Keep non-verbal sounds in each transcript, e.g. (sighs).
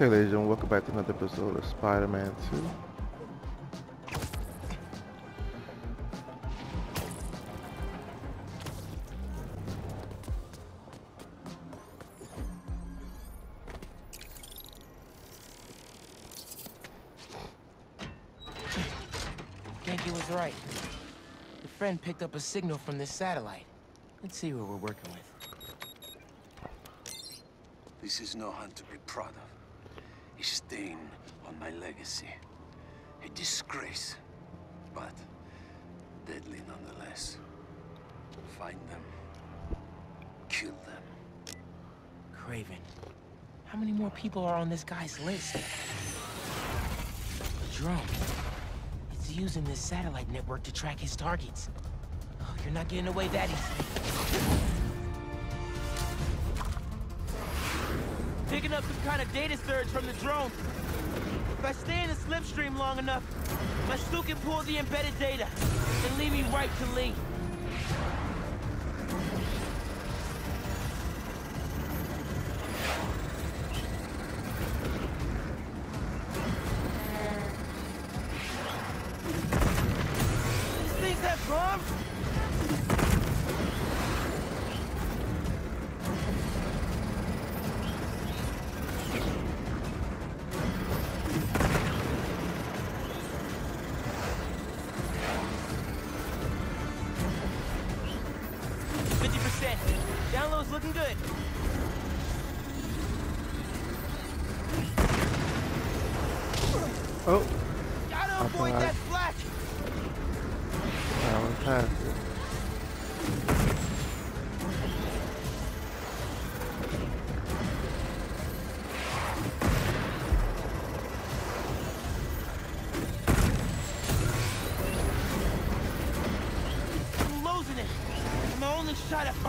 Okay, ladies and gentlemen, welcome back to another episode of Spider-Man 2. Ganke was right. The friend picked up a signal from this satellite. Let's see what we're working with. This is no hunt to be proud of. A stain on my legacy. A disgrace. But deadly nonetheless. Find them. Kill them. Kraven. How many more people are on this guy's list? A drone. It's using this satellite network to track his targets. Oh, you're not getting away that easy. Picking up some kind of data surge from the drone. If I stay in the slipstream long enough, my suit can pull the embedded data and lead me right to Li.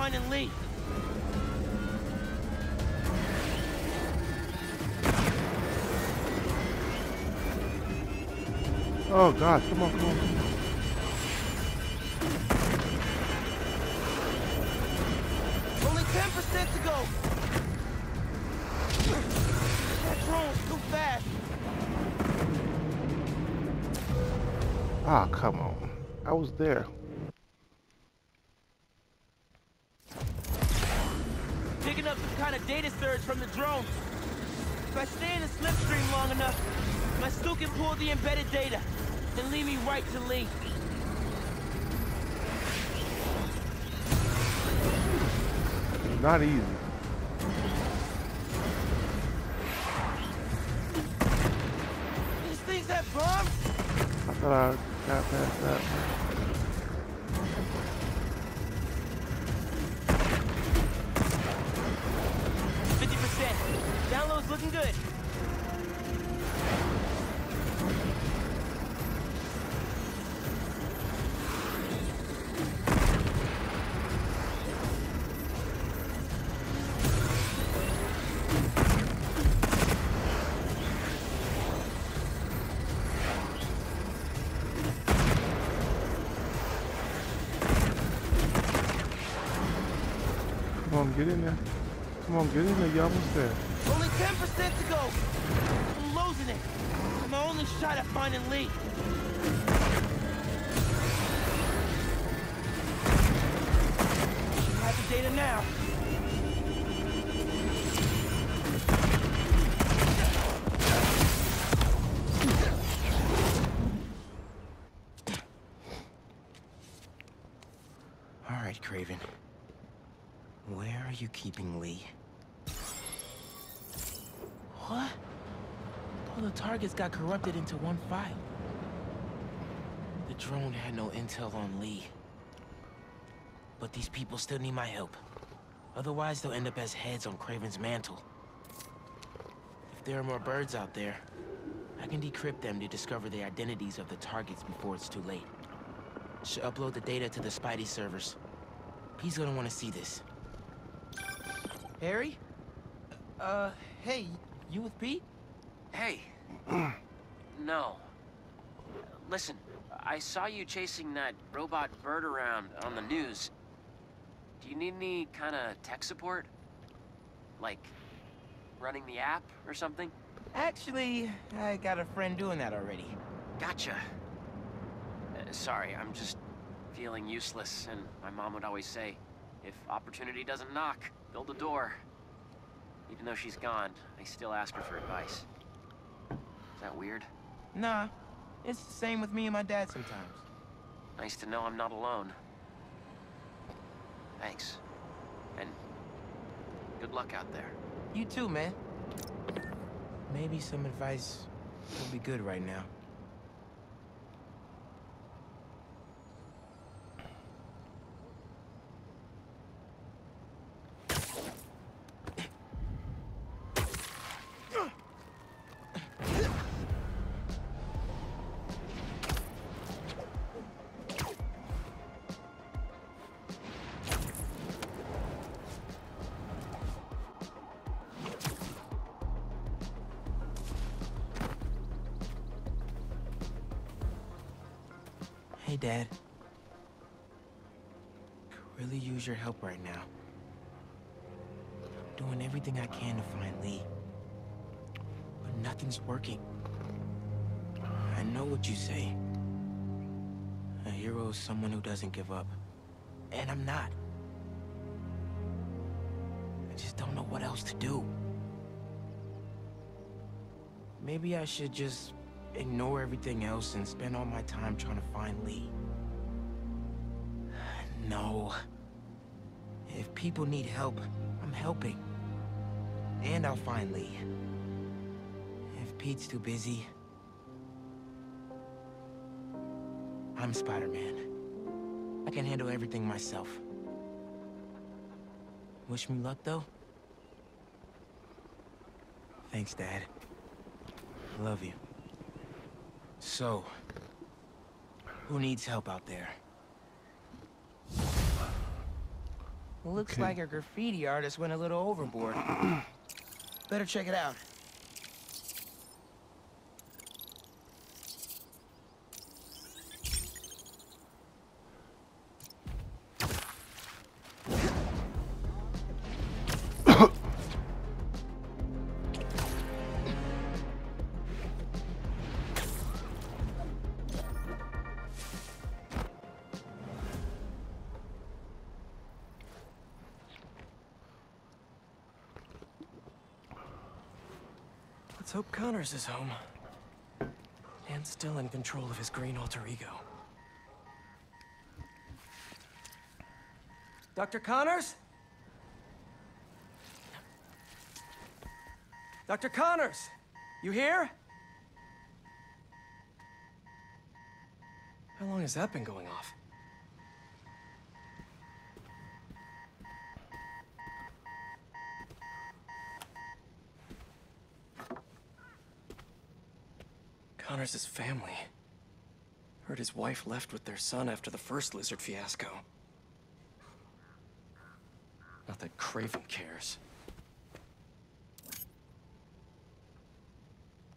Only shot at finding Li. Oh God, come on, come on. come on. Only 10% to go. That drone's too fast. Ah, come on. I was there. From the drone. If I stay in the slipstream long enough, my suit can pull the embedded data and lead me right to Li. Not easy. These things have bombs? I thought I get in there. Come on, get in there. You almost there. Only 10% to go. I'm losing it. My only shot at finding Li. Targets got corrupted into one file. The drone had no intel on Li. But these people still need my help. Otherwise, they'll end up as heads on Kraven's mantle. If there are more birds out there, I can decrypt them to discover the identities of the targets before it's too late. Should upload the data to the Spidey servers. He's gonna want to see this. Harry? Uh, hey, you with Pete? Hey. (clears throat) no. Listen, I saw you chasing that robot bird around on the news. Do you need any kind of tech support? Like running the app or something? Actually, I got a friend doing that already. Gotcha. Uh, sorry, I'm just feeling useless, and my mom would always say, if opportunity doesn't knock, build a door. Even though she's gone, I still ask her for advice. That weird? Nah, it's the same with me and my dad sometimes. Nice to know I'm not alone. Thanks. And good luck out there. You too, man. Maybe some advice would be good right now. Hey, Dad. Could really use your help right now. I'm doing everything I can to find Li. But nothing's working. I know what you say. A hero is someone who doesn't give up. And I'm not. I just don't know what else to do. Maybe I should just ignore everything else and spend all my time trying to find Li. No. If people need help, I'm helping. And I'll find Li. If Pete's too busy, I'm Spider-Man. I can handle everything myself. Wish me luck, though? Thanks, Dad. Love you. So, who needs help out there? Looks Okay. like our graffiti artist went a little overboard. (clears throat) Better check it out. Connors is home. And still in control of his green alter ego. Dr. Connors? Dr. Connors! You here? How long has that been going off? Connors' his family. Heard his wife left with their son after the first lizard fiasco. Not that Kraven cares.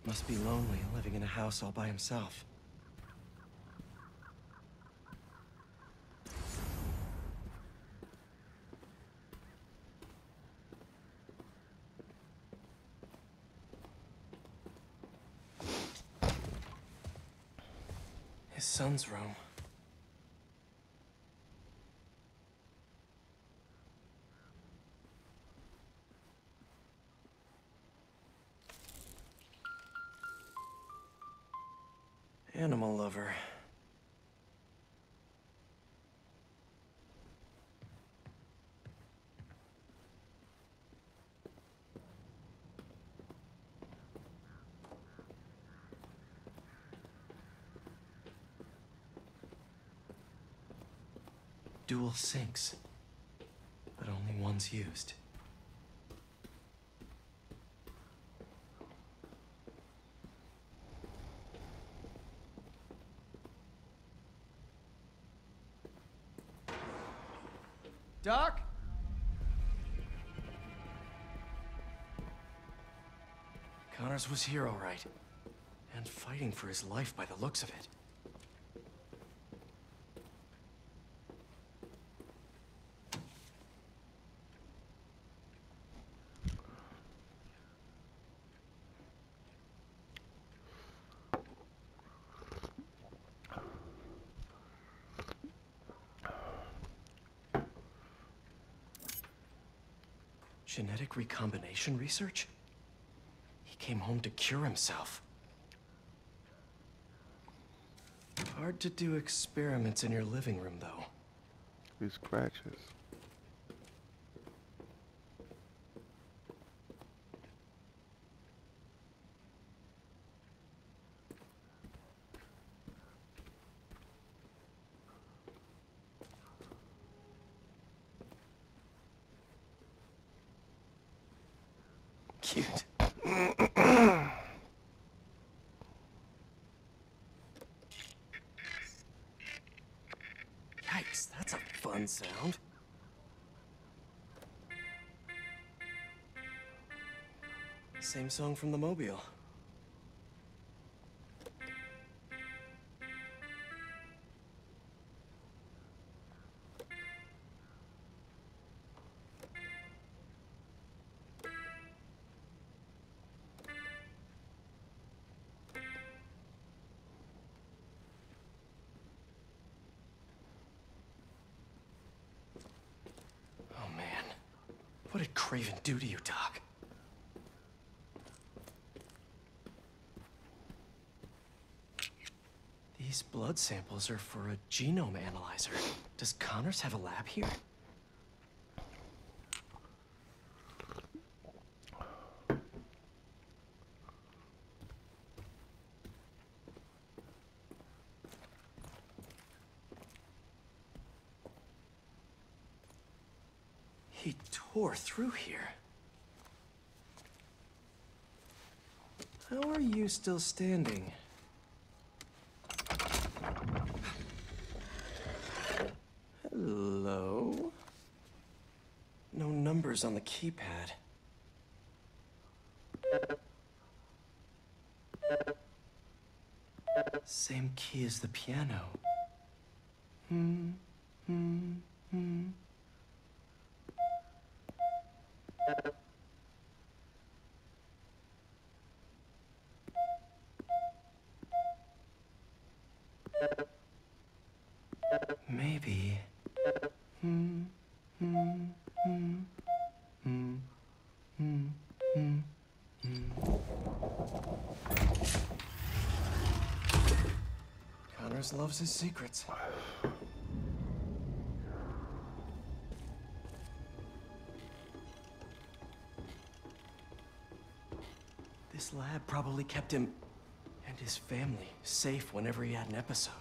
Must be lonely living in a house all by himself. Son's room. Dual sinks, but only one's used. Doc? Connors was here, all right. And fighting for his life by the looks of it. Recombination research? He came home to cure himself. Hard to do experiments in your living room, though. These scratches. Cute. Yikes, that's a fun sound. Same song from the Mobile. Do to you, Doc? These blood samples are for a genome analyzer. Does Connors have a lab here? He tore through here. How are you still standing? Hello? No numbers on the keypad. Same key as the piano. Hmm, hmm. Maybe. Hmm, hmm, hmm, hmm, hmm, hmm, hmm. Connors his secrets. This lab probably kept him and his family safe whenever he had an episode.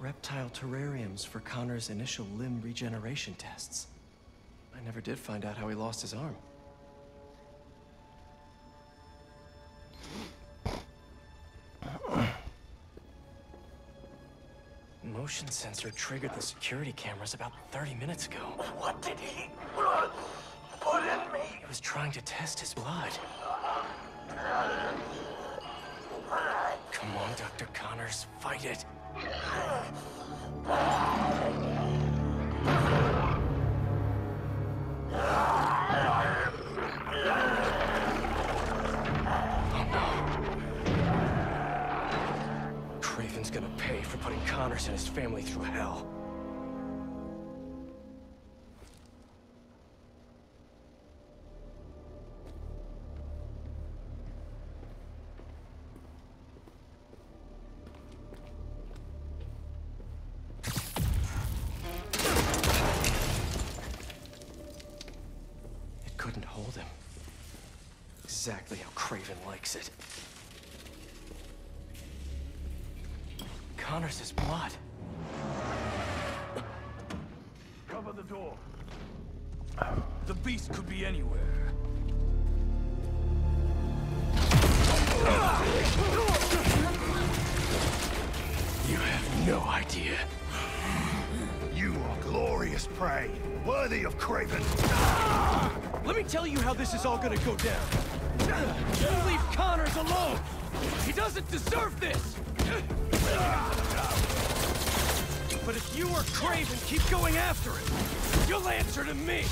Reptile terrariums for Connor's initial limb regeneration tests. I never did find out how he lost his arm. Motion sensor triggered the security cameras about 30 minutes ago. What did he put in me? He was trying to test his blood. Come on, Dr. Connors, fight it. Connors and his family through hell. It couldn't hold him. Exactly how Kraven likes it. Connors' blood. Cover the door. The beast could be anywhere. You have no idea. You are glorious prey, worthy of Kraven. Let me tell you how this is all gonna go down. You leave Connors alone! He doesn't deserve this! But if you or Kraven keep going after it. you'll answer to me!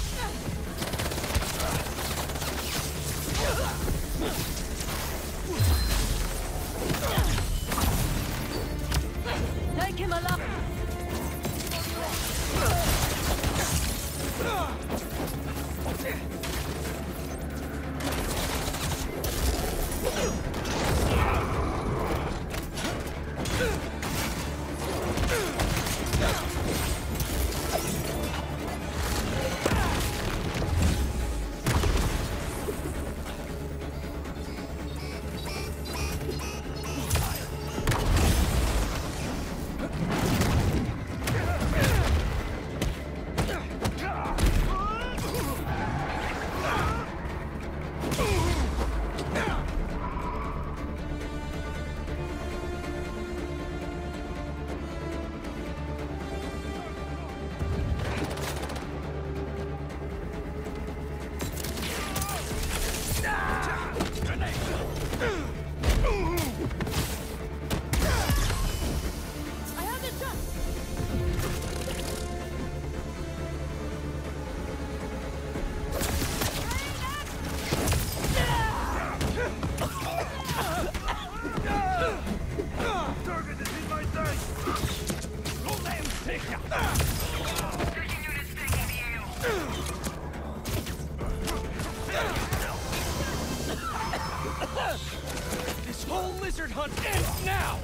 Lizard hunt ends now!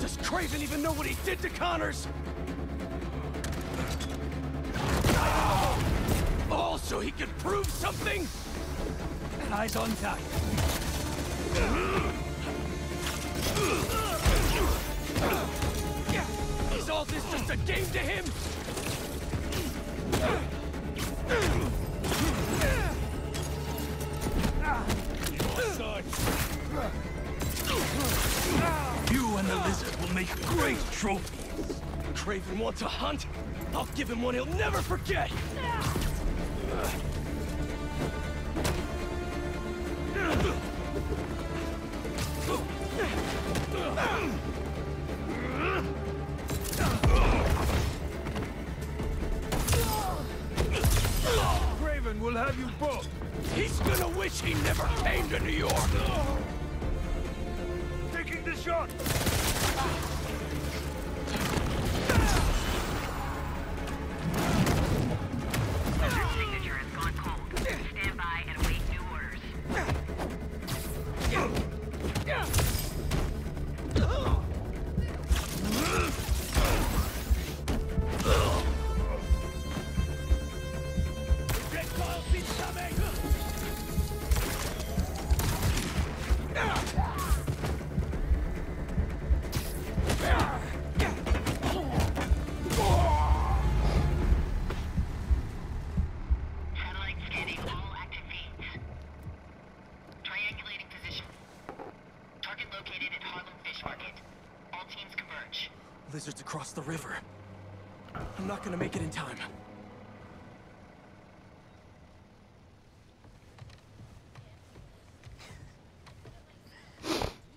Does Kraven even know what he did to Connors? All so he could prove something? Eyes on target. This just a game to him? You and the lizard will make great trophies. Kraven wants a hunt? I'll give him one he'll never forget! Shot. The river. I'm not gonna make it in time.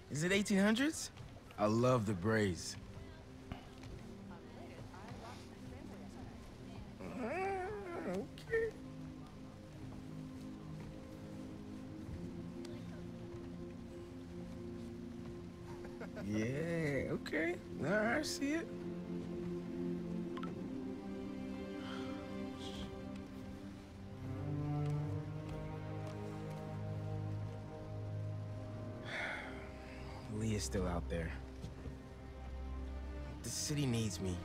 Is it 1800s? I love the braids. okay. (laughs) Yeah, okay. Right, I see it. Still out there. The city needs me.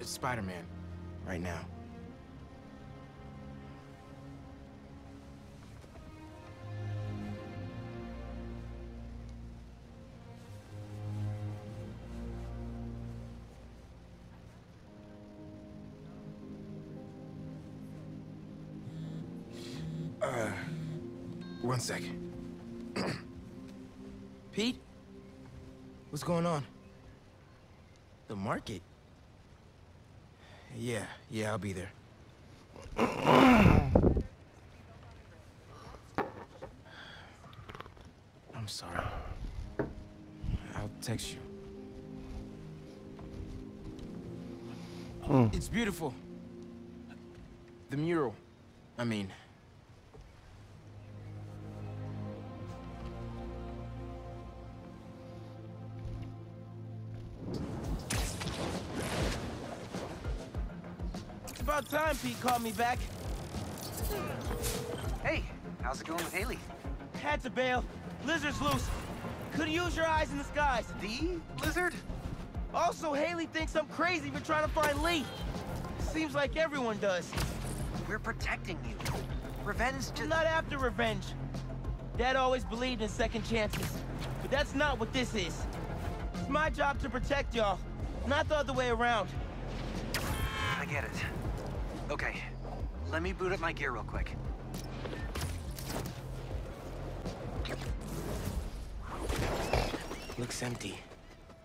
It's Spider-Man, right now. Uh, one second. Going on? The market? Yeah, yeah, I'll be there. (clears throat) I'm sorry. I'll text you. Hmm. It's beautiful. The mural. I mean. Pete called me back. Hey, how's it going with Hailey? Had to bail. Lizard's loose. Could use your eyes in the skies. The lizard? Also, Hailey thinks I'm crazy for trying to find Li. Seems like everyone does. We're protecting you. Revenge I'm not after revenge. Dad always believed in second chances. But that's not what this is. It's my job to protect y'all, not the other way around. I get it. Okay, let me boot up my gear real quick. Looks empty,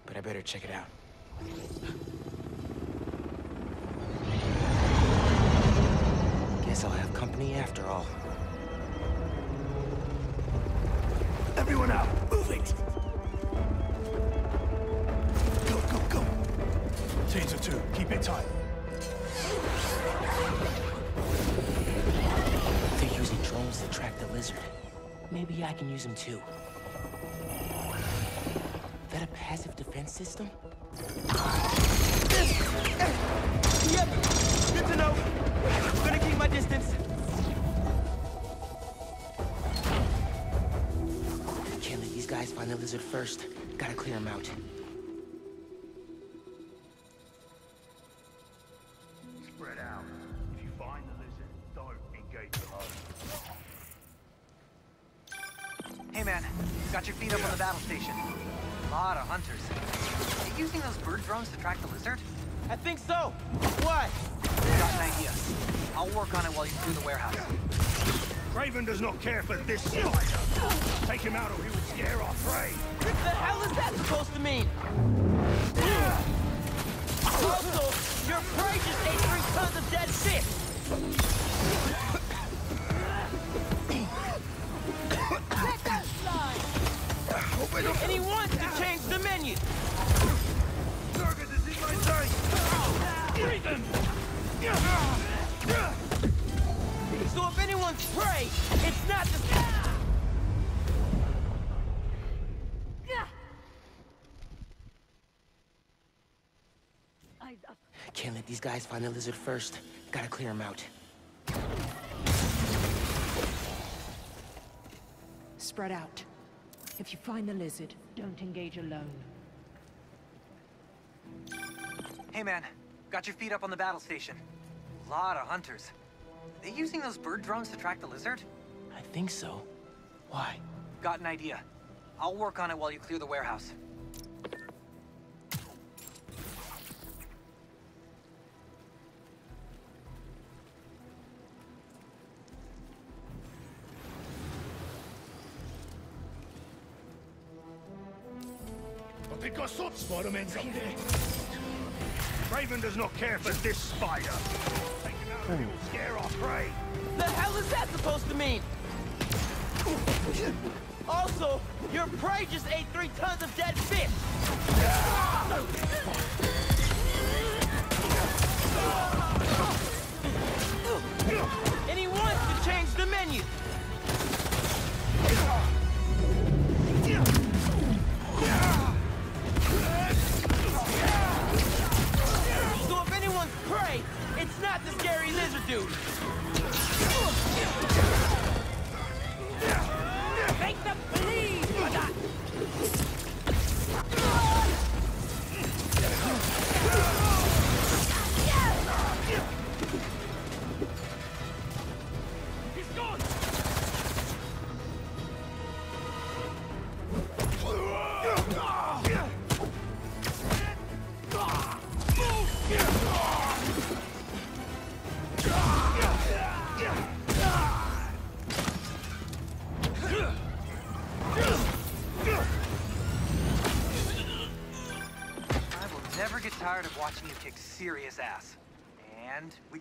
but I better check it out. Guess I'll have company after all. Everyone out. Move it. Go, go, go. Teams of two. Keep it tight. Drones to track the lizard. Maybe I can use them too. Is That a passive defense system? Yep. Good to know. Gonna keep my distance. Can't let these guys find the lizard first. Gotta clear them out. Does not care for this spider. Take him out or he will scare our prey. What the hell is that supposed to mean? Also, your prey just ate three tons of dead fish. Let that slide. And he wants to change the menu. Target is in my sight. Oh, Breathe him. So if anyone's prey, it's not the... Can't let these guys find the lizard first. Gotta clear them out. Spread out. If you find the lizard, don't engage alone. Hey man, got your feet up on the battle station. A Lot of hunters. Are they using those bird drones to track the lizard? I think so. Why? Got an idea. I'll work on it while you clear the warehouse. I think I saw Spider-Man's up there. Kraven does not care for this spider. Take him we'll scare our prey. The hell is that supposed to mean? Also, your prey just ate three tons of dead fish. And he wants to change the menu. Not the scary lizard dude.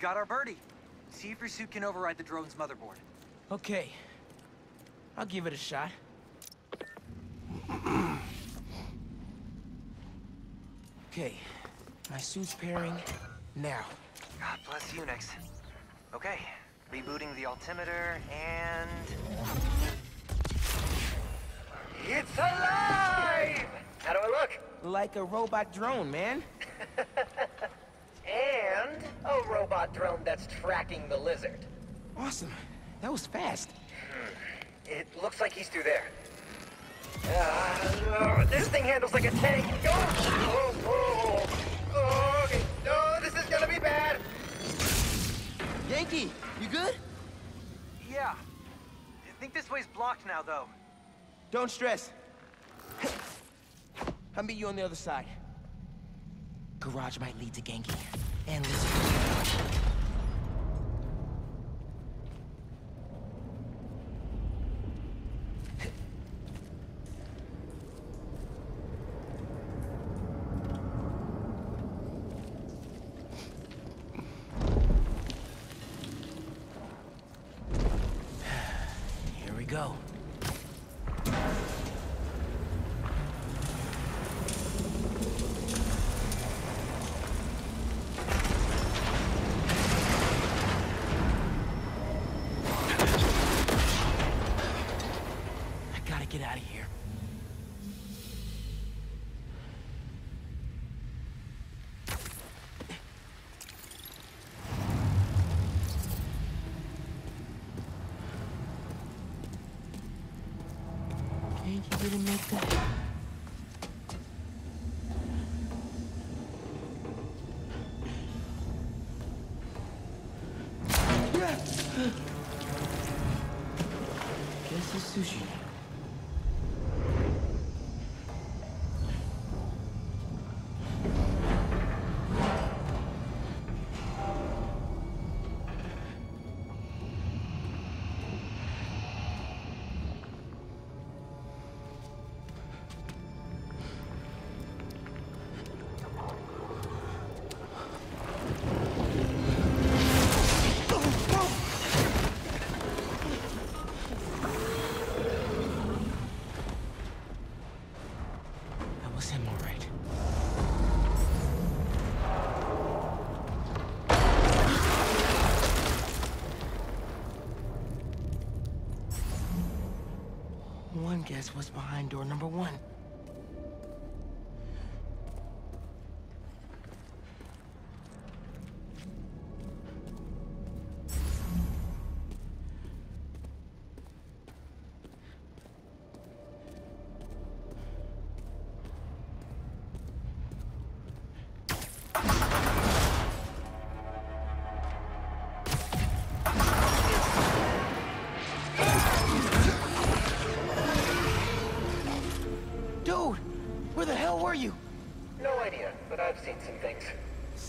Got our birdie. See if your suit can override the drone's motherboard. Okay. I'll give it a shot. Okay. My suit's pairing now. God bless Unix. Okay, rebooting the altimeter and... It's alive! How do I look? Like a robot drone, man. (laughs) And a robot drone that's tracking the lizard. Awesome. That was fast. It looks like he's through there. Uh, this thing handles like a tank. Oh, oh, oh, oh, okay. No, this is gonna be bad. Ganke, you good? Yeah. I think this way's blocked now, though. Don't stress. I'll meet you on the other side. Garage might lead to Ganke. And lizard. Here we go. Guess what's behind door number one.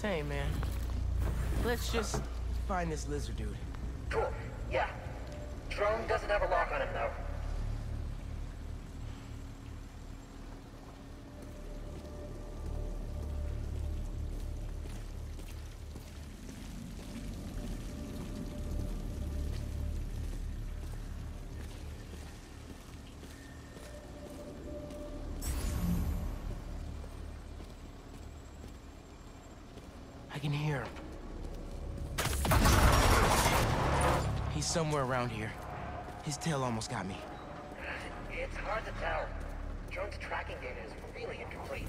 Same, man. Let's just find this lizard dude. I can hear him. He's somewhere around here. His tail almost got me. It's hard to tell. Drone's tracking data is really incomplete.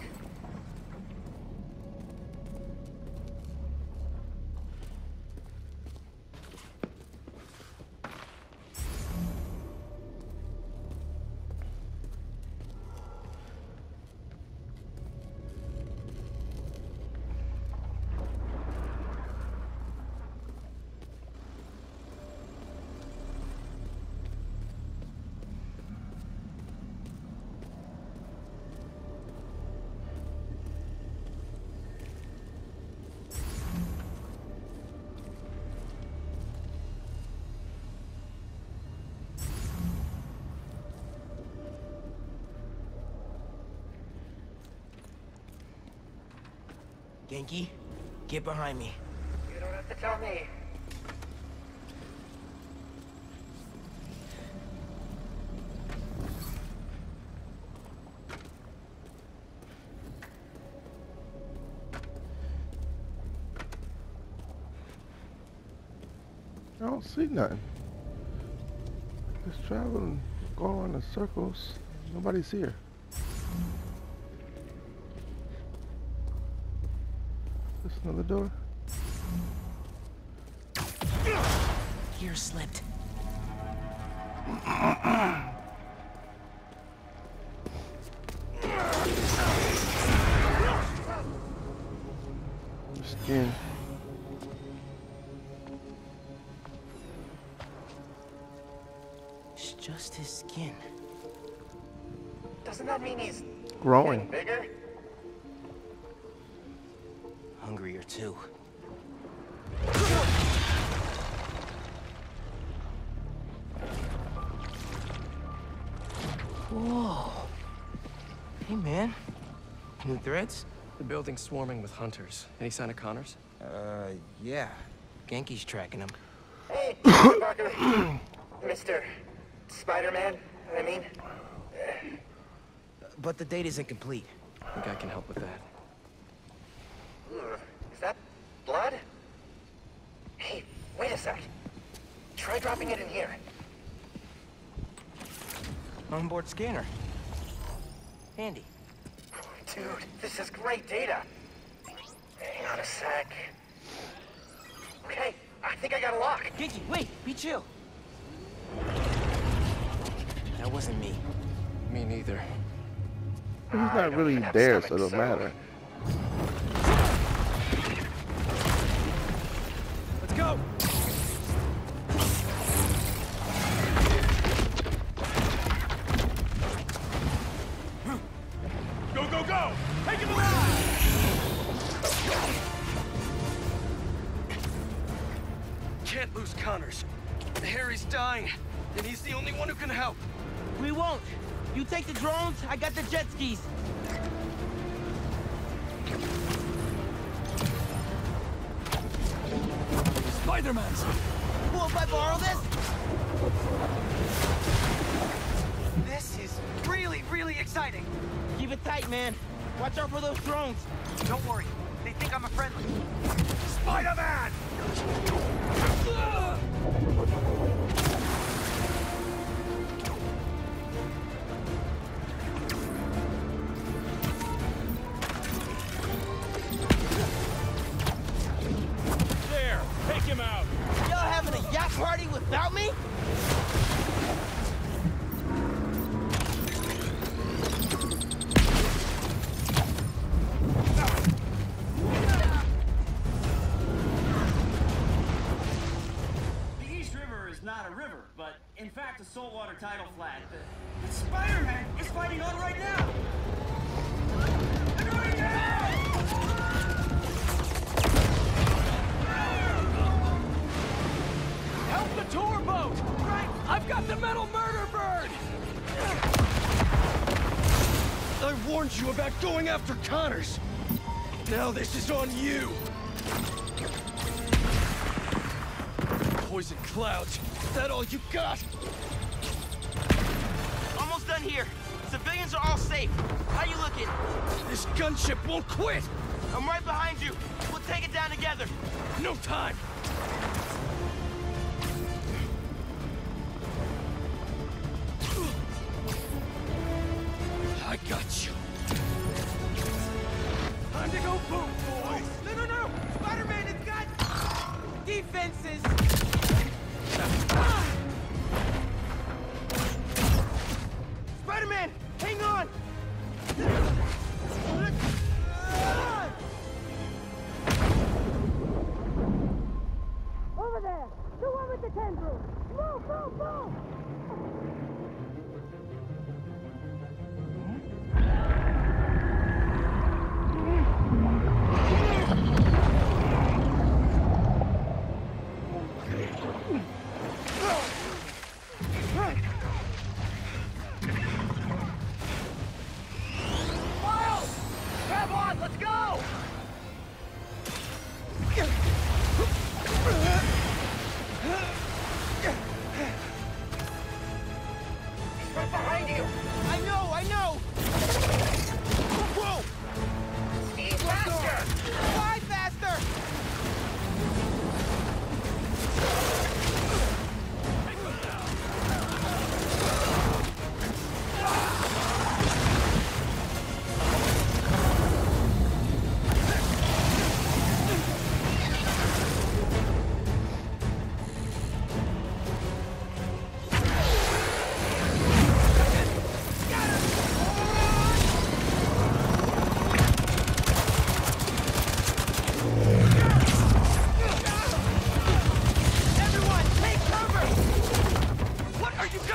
Ganke, get behind me. You don't have to tell me. I don't see nothing. Just traveling, going around in circles. Nobody's here. Another door. Gear slipped. (clears throat) Whoa. Hey, man. New threads? The building's swarming with hunters. Any sign of Connors? Uh, yeah. Ganke's tracking him. Hey, Mr. Parker. Mr. Spider-Man, I mean. But the date isn't complete. I think I can help with that. Is that blood? Hey, wait a sec. Try dropping it in here. Onboard scanner. Handy. Dude, this is great data. Hang on a sec. Okay, I think I got a lock. Ganke, wait! Be chill! That wasn't me. Me neither. He's not really there, so it don't matter. Can't lose Connors. Harry's dying, and he's the only one who can help. We won't. You take the drones, I got the jet skis. Spider-Man's! Cool if I borrow this? This is really, really exciting. Keep it tight, man. Watch out for those drones. Don't worry. Think I'm a friendly. Spider-Man! You about going after Connors. Now this is on you. Poison clouds. Is that all you got? Almost done here. Civilians are all safe. How you looking? This gunship won't quit! I'm right behind you. We'll take it down together. No time!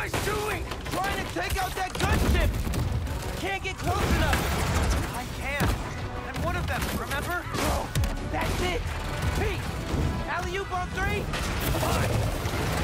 Guys doing? Trying to take out that gunship! Can't get close enough! I can. I'm one of them, remember? Oh, that's it! Pete! Alley-oop on three! One,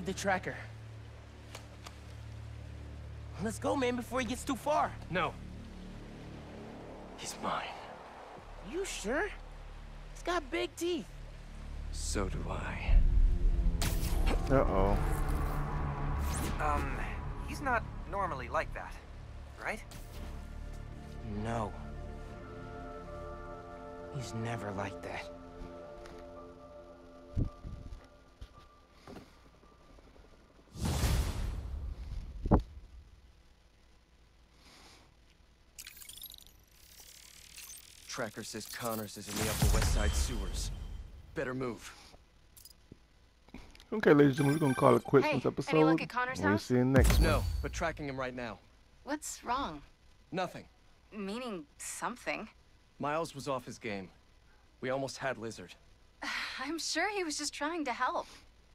I the tracker. Let's go, man, before he gets too far. No. He's mine. You sure? He's got big teeth. So do I. Uh-oh. Um, he's not normally like that, right? No. He's never like that. Tracker says Connors is in the Upper West Side sewers. Better move. Okay, ladies and gentlemen, we're gonna call it quits Hey, this any episode. look at we'll house? see you next one. No, but tracking him right now. What's wrong? Nothing. Meaning something. Miles was off his game. We almost had Lizard. (sighs) I'm sure he was just trying to help.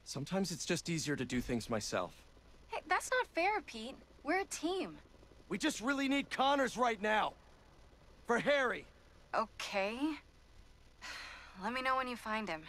Sometimes it's just easier to do things myself. Hey, that's not fair, Pete. We're a team. We just really need Connors right now. For Harry. Okay. (sighs) Let me know when you find him.